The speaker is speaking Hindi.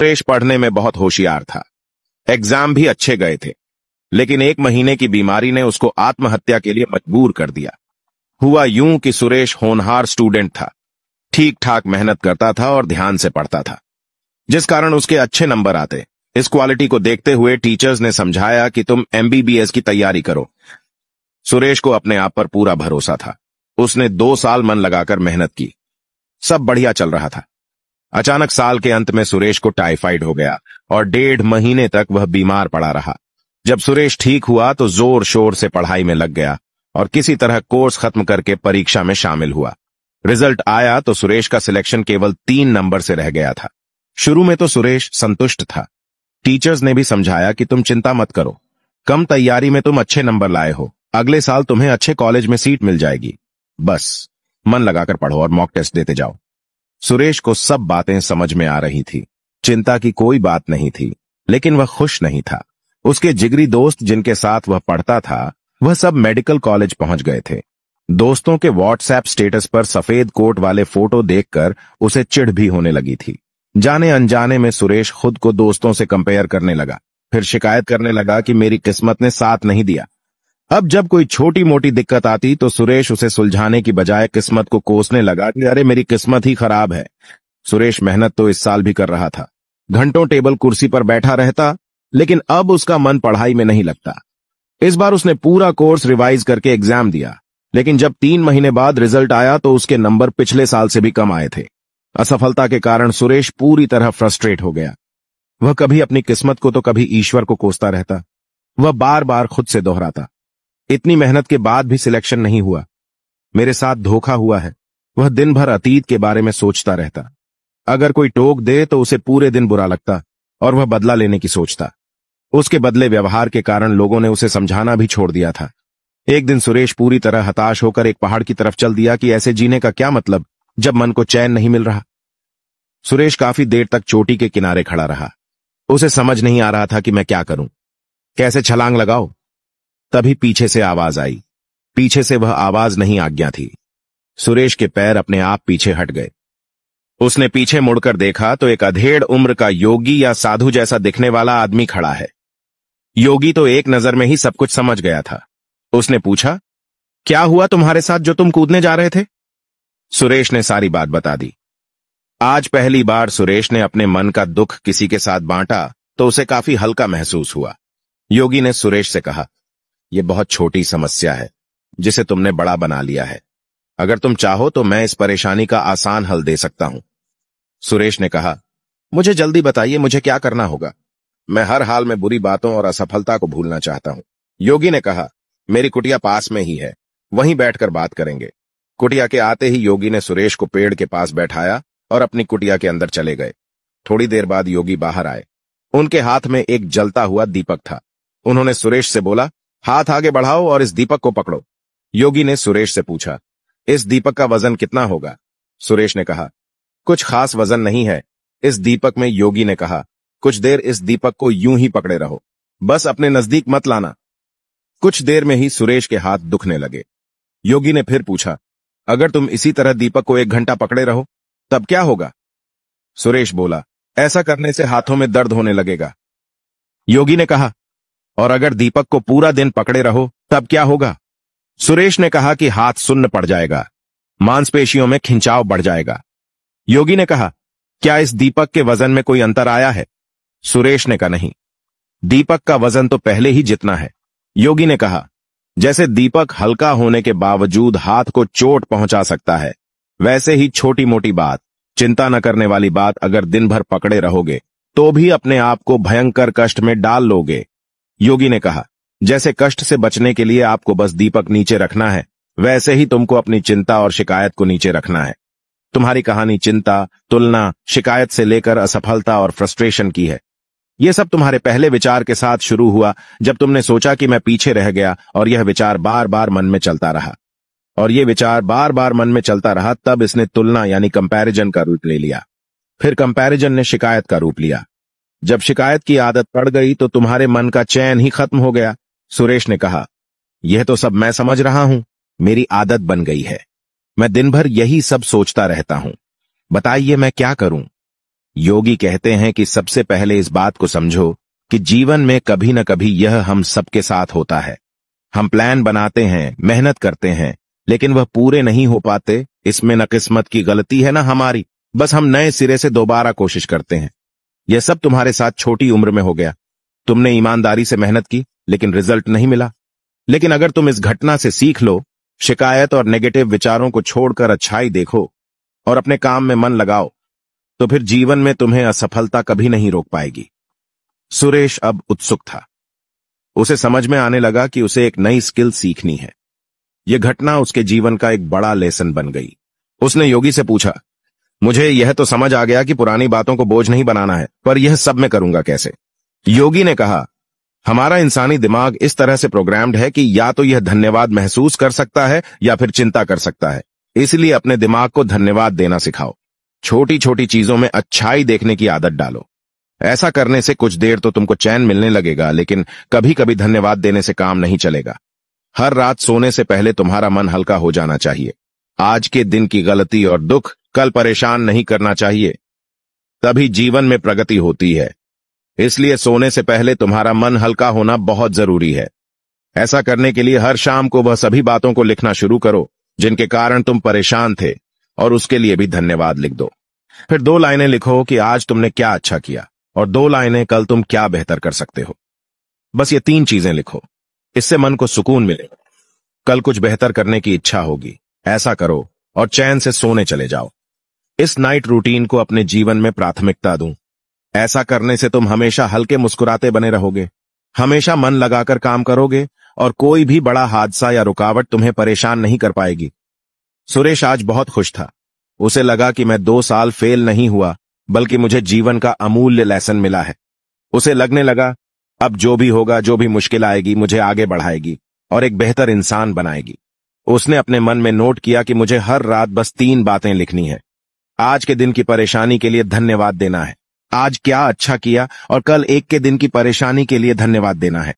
सुरेश पढ़ने में बहुत होशियार था। एग्ज़ाम भी अच्छे गए थे, लेकिन एक महीने की बीमारी ने उसको आत्महत्या के लिए मजबूर कर दिया। हुआ यूँ कि सुरेश होनहार स्टूडेंट था ठीक ठाक मेहनत करता था और ध्यान से पढ़ता था। जिस कारण उसके अच्छे नंबर आते, इस क्वालिटी को देखते हुए टीचर्स ने समझाया कि तुम एमबीबीएस की तैयारी करो। सुरेश को अपने आप पर पूरा भरोसा था। उसने दो साल मन लगाकर मेहनत की। सब बढ़िया चल रहा था। अचानक साल के अंत में सुरेश को टाइफाइड हो गया और डेढ़ महीने तक वह बीमार पड़ा रहा। जब सुरेश ठीक हुआ तो ज़ोर शोर से पढ़ाई में लग गया और किसी तरह कोर्स खत्म करके परीक्षा में शामिल हुआ। रिज़ल्ट आया तो सुरेश का सिलेक्शन केवल तीन नंबर से रह गया था। शुरू में तो सुरेश संतुष्ट था। टीचर्स ने भी समझाया कि तुम चिंता मत करो। कम तैयारी में तुम अच्छे नंबर लाए हो। अगले साल तुम्हें अच्छे कॉलेज में सीट मिल जाएगी। बस, मन लगाकर पढ़ो और मॉक टेस्ट देते जाओ। सुरेश को सब बातें समझ में आ रही थी। चिंता की कोई बात नहीं थी, लेकिन वह खुश नहीं था। उसके जिगरी दोस्त जिनके साथ वह पढ़ता था, वह सब मेडिकल कॉलेज पहुँच गए थे। दोस्तों के व्हाट्सएप स्टेटस पर सफ़ेद कोट वाले फ़ोटो देखकर उसे चिढ़ भी होने लगी थी। जाने अनजाने में सुरेश खुद को दोस्तों से कंपेयर करने लगा, फिर शिकायत करने लगा कि मेरी किस्मत ने साथ नहीं दिया। अब जब कोई छोटी मोटी दिक्कत आती तो सुरेश उसे सुलझाने की बजाय किस्मत को कोसने लगा कि अरे, मेरी किस्मत ही खराब है। सुरेश मेहनत तो इस साल भी कर रहा था। घंटों टेबल कुर्सी पर बैठा रहता, लेकिन अब उसका मन पढ़ाई में नहीं लगता। इस बार उसने पूरा कोर्स रिवाइज करके एग्ज़ाम दिया, लेकिन जब तीन महीने बाद रिज़ल्ट आया तो उसके नंबर पिछले साल से भी कम आए थे। असफलता के कारण सुरेश पूरी तरह फ्रस्ट्रेट हो गया। वह कभी अपनी किस्मत को तो कभी ईश्वर को कोसता रहता। वह बार बार खुद से दोहराता। इतनी मेहनत के बाद भी सिलेक्शन नहीं हुआ। मेरे साथ धोखा हुआ है। वह दिन भर अतीत के बारे में सोचता रहता। अगर कोई टोक दे तो उसे पूरे दिन बुरा लगता और वह बदला लेने की सोचता। उसके बदले व्यवहार के कारण लोगों ने उसे समझाना भी छोड़ दिया था। एक दिन सुरेश पूरी तरह हताश होकर एक पहाड़ की तरफ़ चल दिया कि ऐसे जीने का क्या मतलब जब मन को चैन नहीं मिल रहा। सुरेश काफ़ी देर तक चोटी के किनारे खड़ा रहा। उसे समझ नहीं आ रहा था कि मैं क्या करूँ। कैसे छलांग लगाओ तभी पीछे से आवाज़ आई। पीछे से वह आवाज़ नहीं आज्ञा थी। सुरेश के पैर अपने आप पीछे हट गए। उसने पीछे मुड़कर देखा तो एक अधेड़ उम्र का योगी या साधु जैसा दिखने वाला आदमी खड़ा है। योगी तो एक नज़र में ही सब कुछ समझ गया था। उसने पूछा, क्या हुआ तुम्हारे साथ जो तुम कूदने जा रहे थे? सुरेश ने सारी बात बता दी। आज पहली बार सुरेश ने अपने मन का दुख किसी के साथ बांटा तो उसे काफ़ी हल्का महसूस हुआ। योगी ने सुरेश से कहा यह बहुत छोटी समस्या है, जिसे तुमने बड़ा बना लिया है। अगर तुम चाहो तो मैं इस परेशानी का आसान हल दे सकता हूँ। सुरेश ने कहा, मुझे जल्दी बताइए, मुझे क्या करना होगा? मैं हर हाल में बुरी बातों और असफलता को भूलना चाहता हूँ। योगी ने कहा, मेरी कुटिया पास में ही है, वहीं बैठकर बात करेंगे। कुटिया के आते ही योगी ने सुरेश को पेड़ के पास बैठाया और अपनी कुटिया के अंदर चले गए। थोड़ी देर बाद योगी बाहर आए। उनके हाथ में एक जलता हुआ दीपक था। उन्होंने सुरेश से बोला हाथ आगे बढ़ाओ और इस दीपक को पकड़ो। योगी ने सुरेश से पूछा, इस दीपक का वज़न कितना होगा? सुरेश ने कहा, कुछ खास वज़न नहीं है। इस दीपक में योगी ने कहा, कुछ देर इस दीपक को यूँ ही पकड़े रहो। बस अपने नज़दीक मत लाना। कुछ देर में ही सुरेश के हाथ दुखने लगे। योगी ने फिर पूछा, अगर तुम इसी तरह दीपक को एक घंटा पकड़े रहो, तब क्या होगा? सुरेश बोला, ऐसा करने से हाथों में दर्द होने लगेगा। योगी ने कहा और अगर दीपक को पूरा दिन पकड़े रहो, तब क्या होगा? सुरेश ने कहा कि हाथ सुन्न पड़ जाएगा। मांसपेशियों में खिंचाव बढ़ जाएगा। योगी ने कहा, क्या इस दीपक के वज़न में कोई अंतर आया है? सुरेश ने कहा, नहीं। दीपक का वज़न तो पहले ही जितना है। योगी ने कहा, जैसे दीपक हल्का होने के बावजूद हाथ को चोट पहुँचा सकता है, वैसे ही छोटी मोटी बात, चिंता न करने वाली बात अगर दिन भर पकड़े रहोगे तो भी अपने आप को भयंकर कष्ट में डाल लोगे। योगी ने कहा, जैसे कष्ट से बचने के लिए आपको बस दीपक नीचे रखना है, वैसे ही तुमको अपनी चिंता और शिकायत को नीचे रखना है। तुम्हारी कहानी चिंता, तुलना, शिकायत से लेकर असफलता और फ्रस्ट्रेशन की है। यह सब तुम्हारे पहले विचार के साथ शुरू हुआ, जब तुमने सोचा कि मैं पीछे रह गया और यह विचार बार बार मन में चलता रहा। और यह विचार बार बार मन में चलता रहा, तब इसने तुलना यानी कंपैरिजन का रूप ले लिया। फिर कंपैरिजन ने शिकायत का रूप लिया। जब शिकायत की आदत पड़ गई तो तुम्हारे मन का चैन ही खत्म हो गया, सुरेश ने कहा। यह तो सब मैं समझ रहा हूँ, मेरी आदत बन गई है। मैं दिन भर यही सब सोचता रहता हूँ। बताइए मैं क्या करूँ? योगी कहते हैं कि सबसे पहले इस बात को समझो कि जीवन में कभी न कभी यह हम सबके साथ होता है। हम प्लान बनाते हैं, मेहनत करते हैं, लेकिन वह पूरे नहीं हो पाते, इसमें न किस्मत की गलती है न हमारी। बस हम नए सिरे से दोबारा कोशिश करते हैं। यह सब तुम्हारे साथ छोटी उम्र में हो गया। तुमने ईमानदारी से मेहनत की, लेकिन रिज़ल्ट नहीं मिला। लेकिन अगर तुम इस घटना से सीख लो, शिकायत और नेगेटिव विचारों को छोड़कर अच्छाई देखो और अपने काम में मन लगाओ तो फिर जीवन में तुम्हें असफलता कभी नहीं रोक पाएगी। सुरेश अब उत्सुक था। उसे समझ में आने लगा कि उसे एक नई स्किल सीखनी है। यह घटना उसके जीवन का एक बड़ा लेसन बन गई। उसने योगी से पूछा मुझे यह तो समझ आ गया कि पुरानी बातों को बोझ नहीं बनाना है, पर यह सब मैं करूँगा कैसे? योगी ने कहा, हमारा इंसानी दिमाग इस तरह से प्रोग्राम्ड है कि या तो यह धन्यवाद महसूस कर सकता है या फिर चिंता कर सकता है। इसलिए अपने दिमाग को धन्यवाद देना सिखाओ। छोटी छोटी चीज़ों में अच्छाई देखने की आदत डालो। ऐसा करने से कुछ देर तो तुमको चैन मिलने लगेगा, लेकिन कभी कभी धन्यवाद देने से काम नहीं चलेगा। हर रात सोने से पहले तुम्हारा मन हल्का हो जाना चाहिए। आज के दिन की गलती और दुख कल परेशान नहीं करना चाहिए। तभी जीवन में प्रगति होती है। इसलिए सोने से पहले तुम्हारा मन हल्का होना बहुत ज़रूरी है। ऐसा करने के लिए हर शाम को वह सभी बातों को लिखना शुरू करो, जिनके कारण तुम परेशान थे, और उसके लिए भी धन्यवाद लिख दो। फिर दो लाइनें लिखो कि आज तुमने क्या अच्छा किया, और दो लाइनें कल तुम क्या बेहतर कर सकते हो। बस ये तीन चीज़ें लिखो। इससे मन को सुकून मिलेगा कल कुछ बेहतर करने की इच्छा होगी। ऐसा करो और चैन से सोने चले जाओ। इस नाइट रूटीन को अपने जीवन में प्राथमिकता दूँ। ऐसा करने से तुम हमेशा हल्के मुस्कुराते बने रहोगे। हमेशा मन लगाकर काम करोगे और कोई भी बड़ा हादसा या रुकावट तुम्हें परेशान नहीं कर पाएगी। सुरेश आज बहुत खुश था। उसे लगा कि मैं दो साल फेल नहीं हुआ, बल्कि मुझे जीवन का अमूल्य लेसन मिला है। उसे लगने लगा, अब जो भी होगा, जो भी मुश्किल आएगी, मुझे आगे बढ़ाएगी और एक बेहतर इंसान बनाएगी। उसने अपने मन में नोट किया कि मुझे हर रात बस तीन बातें लिखनी है। आज के दिन की परेशानी के लिए धन्यवाद देना है। आज क्या अच्छा किया और कल एक के दिन की परेशानी के लिए धन्यवाद देना है।